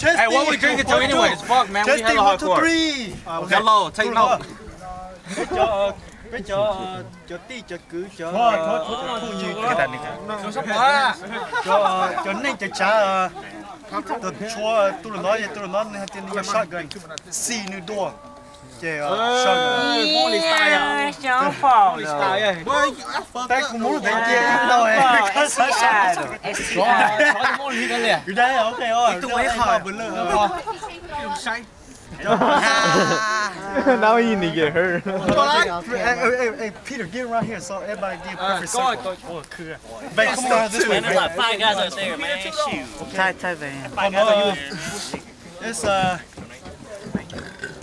Hey, what we drinking to anyway? It's fuck, man. We Testing hella one, two, hardcore. three. Hello, take note. Cho cho ti cho cứ cho cho thu như cái đàn này cả. Cho cho nên cho cha tôi chua tôi nói tôi nói nên tiền đi shotgun. Xì nữ đua. Yeah, sugar. Holy style. Show Paulo. Tá com muro dentro então é. Cansado. É suado. Cứ đây ok rồi. Tụi ấy khỏi bự lửa. Dùng xanh. now you need to get hurt. hey, hey, hey, Peter, get around here so everybody get a perfect uh, circle. Go, go, go. Man, come on this way, man. There's like five guys out there, man. Shoot. Tight, tight, man. Five guys out there. It's, uh...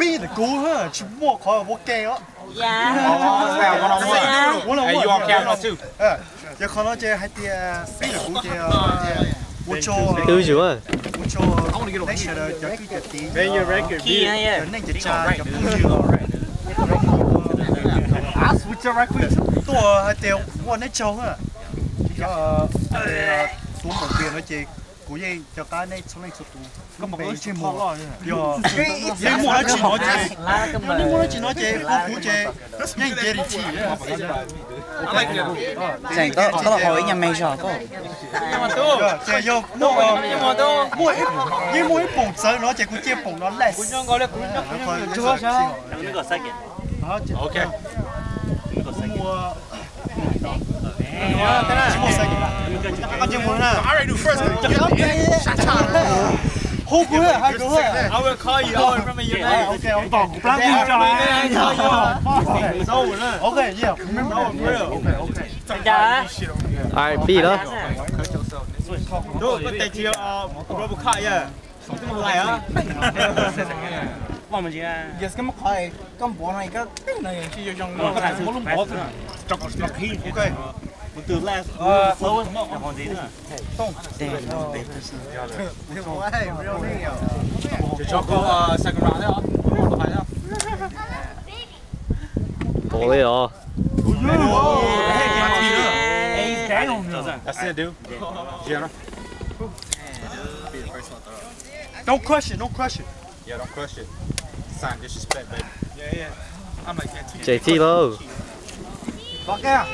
be the cool, huh? Chỉ mua khỏi mua kê á. Yeah. Muốn là you on camera too? Ờ, giờ còn nó chơi hai tia be the cool chơi mua cho Tư chủ à? mua cho lấy xe rồi giờ cứ cái tí. Man, your record. Key in here. Giờ nên chỉ cha giờ À, switch your record. Tôi hai tia mua lấy chồng à. Ờ, tôi một tiền nó chơi cú gì cho cái này trong này số tụ. Có một cái chim mùa. Yo, cái mùa nó chỉ nói chơi. Lá cái Nhưng mờ. mà chỉ nói chơi, cú chơi, nhanh chơi đi chỉ. Chẳng có có là hỏi nhà mày rồi có. Chơi vô mua mua ít, nhưng mua ít bổng sớ nó chơi cú chơi bổng nó less. Cú nhong gọi là cú nhong. Chúa sao? Đừng có second. Ok. Mua Mua cái đó. chỉ mua sai cái. Con chơi muốn à? I already do first. Hô cú à, hai cú à. I will call you. I will remember your name. Ok, ông bỏng plan đi cho anh. Ok, yeah. Remember real. Ok, ok. Bây giờ á. Alright, beat đó. Đó, có tay chiều Robocop ya. Cái một lại á. Bọn mình chỉ là. Yes, cái mất khỏi con bộ này cái này chỉ cho trong Cái này cũng bỏ thôi. Chọc chọc khi. Ok. But the last uh, flow is not on this one. Damn, no, they just not. Why? Real video. Did y'all go uh, second round now? Ball. That's it, dude. Yeah. Don't crush it, don't crush it. Yeah, don't crush it. Sign disrespect, baby. Yeah, yeah. I'm like, JT low. Fuck out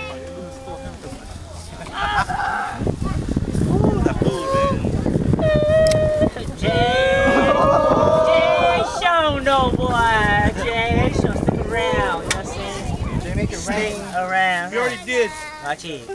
around. You know what I'm saying? Jay, make it rain. Around. You already did. Watch it.